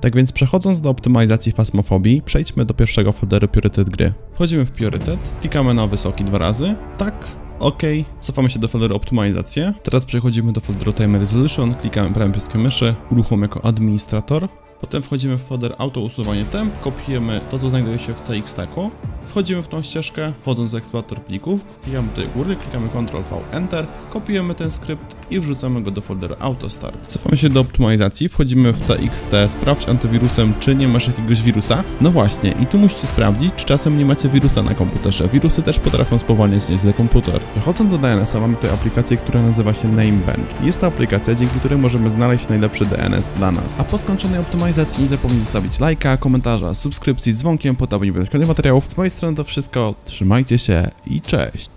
Tak więc przechodząc do optymalizacji fasmofobii, przejdźmy do pierwszego folderu priorytet gry. Wchodzimy w priorytet, klikamy na wysoki dwa razy, tak, OK, cofamy się do folderu optymalizację. Teraz przechodzimy do folderu Time Resolution, klikamy prawym pieskiem myszy, uruchom jako administrator. Potem wchodzimy w folder auto usuwanie temp, kopiujemy to, co znajduje się w TX Stacku. Wchodzimy w tą ścieżkę, wchodząc do eksplorator plików, klikamy tutaj góry, klikamy Ctrl V Enter, kopiujemy ten skrypt i wrzucamy go do folderu AutoStart. Cofamy się do optymalizacji, wchodzimy w TXT, sprawdź antywirusem, czy nie masz jakiegoś wirusa. No właśnie, i tu musicie sprawdzić, czy czasem nie macie wirusa na komputerze. Wirusy też potrafią spowalniać nieźle komputer. Przechodząc do DNS-a, mamy tutaj aplikację, która nazywa się Namebench. Jest to aplikacja, dzięki której możemy znaleźć najlepszy DNS dla nas. A po skończonej optymalizacji nie zapomnij zostawić lajka, komentarza, subskrypcji dzwonkiem, po kolejnych materiałów. Z mojej strony to wszystko, trzymajcie się i cześć.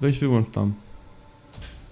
Weź wyłącz tam.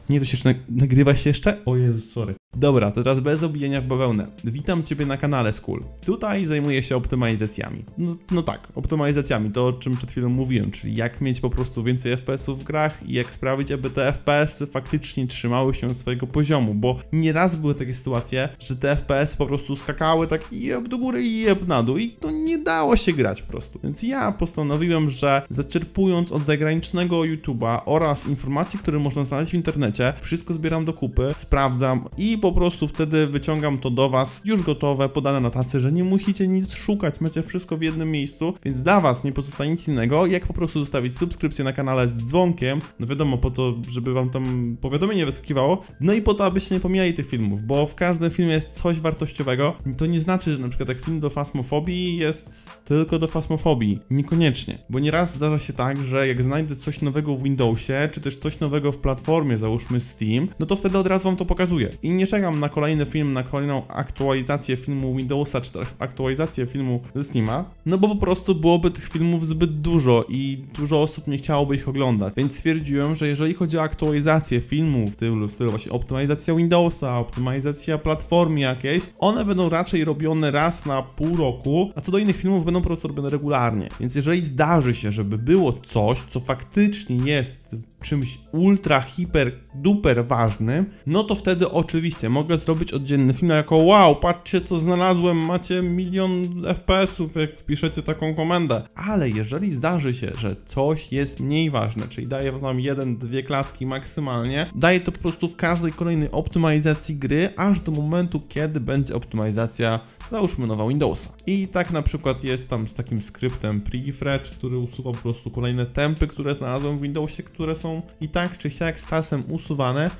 Nie, to się nagrywa się jeszcze? O Jezu, sorry. Dobra, to teraz bez obijania w bawełnę. Witam Ciebie na kanale School. Tutaj zajmuję się optymalizacjami. No, no tak, optymalizacjami, to o czym przed chwilą mówiłem, czyli jak mieć po prostu więcej FPS-ów w grach i jak sprawić, aby te FPS-y faktycznie trzymały się swojego poziomu, bo nieraz były takie sytuacje, że te FPS po prostu skakały tak jeb do góry i jeb na dół i to nie dało się grać po prostu. Więc ja postanowiłem, że zaczerpując od zagranicznego YouTube'a oraz informacji, które można znaleźć w internecie, wszystko zbieram do kupy, sprawdzam i po prostu wtedy wyciągam to do Was już gotowe, podane na tacy, że nie musicie nic szukać, macie wszystko w jednym miejscu, więc dla Was nie pozostaje nic innego, jak po prostu zostawić subskrypcję na kanale z dzwonkiem, no wiadomo, po to, żeby Wam tam powiadomienie wyskakiwało, no i po to, abyście nie pomijali tych filmów, bo w każdym filmie jest coś wartościowego, to nie znaczy, że na przykład jak film do fasmofobii jest tylko do fasmofobii, niekoniecznie, bo nieraz zdarza się tak, że jak znajdę coś nowego w Windowsie, czy też coś nowego w platformie, załóżmy Steam, no to wtedy od razu Wam to pokazuję. I nie czekam na kolejny film, na kolejną aktualizację filmu Windowsa, czy też aktualizację filmu ze Steama, no bo po prostu byłoby tych filmów zbyt dużo i dużo osób nie chciałoby ich oglądać. Więc stwierdziłem, że jeżeli chodzi o aktualizację filmów w stylu, w stylu właśnie optymalizacja Windowsa, optymalizacja platformy jakiejś, one będą raczej robione raz na pół roku, a co do innych filmów będą po prostu robione regularnie. Więc jeżeli zdarzy się, żeby było coś, co faktycznie jest czymś ultra, hiper, duper ważnym, no to wtedy oczywiście mogę zrobić oddzielny film jako wow, patrzcie co znalazłem, macie milion FPS-ów, jak wpiszecie taką komendę. Ale jeżeli zdarzy się, że coś jest mniej ważne, czyli daje wam jeden, dwie klatki maksymalnie, daje to po prostu w każdej kolejnej optymalizacji gry, aż do momentu, kiedy będzie optymalizacja, załóżmy nowa Windowsa. I tak na przykład jest tam z takim skryptem prefetch, który usuwa po prostu kolejne tempy, które znalazłem w Windowsie, które są i tak czy siak z czasem usuwane.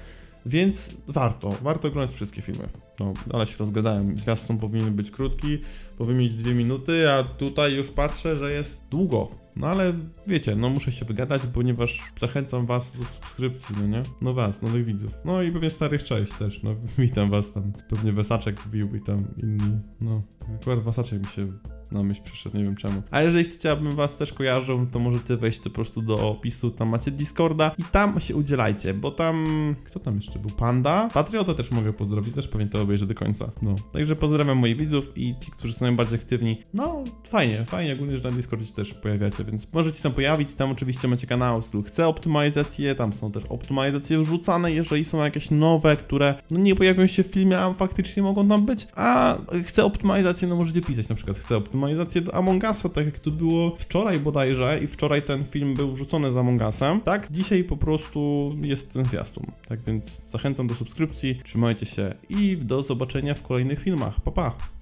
Więc warto, warto oglądać wszystkie filmy. No, ale się rozgadałem. Zwiastun powinien być krótki, powinien mieć dwie minuty, a tutaj już patrzę, że jest długo. No ale wiecie, no muszę się wygadać, ponieważ zachęcam was do subskrypcji, no nie? No was, nowych widzów. No i pewnie starych cześć też, no witam was tam. Pewnie Wesaczek wbił i tam inni, no. Akurat Wesaczek mi się na myśl przyszedł, nie wiem czemu. A jeżeli chcecie, abym was też kojarzył, to możecie wejść po prostu do opisu, tam macie Discorda i tam się udzielajcie, bo tam... Kto tam jeszcze był? Panda? Patriota też mogę pozdrowić, też pewnie to obejrzę do końca. No, także pozdrawiam moich widzów i ci, którzy są najbardziej aktywni. No, fajnie, fajnie ogólnie, że na Discordzie się też pojawiacie, więc możecie tam pojawić, tam oczywiście macie kanał, stylu chcę optymalizację, tam są też optymalizacje wrzucane, jeżeli są jakieś nowe, które no nie pojawią się w filmie, a faktycznie mogą tam być, a chcę optymalizację, no możecie pisać na przykład, chcę optymalizację do Among Usa, tak jak to było wczoraj bodajże i wczoraj ten film był wrzucony z Among Usem, tak? Dzisiaj po prostu jest ten zwiastun, tak więc zachęcam do subskrypcji, trzymajcie się i do zobaczenia w kolejnych filmach, pa pa!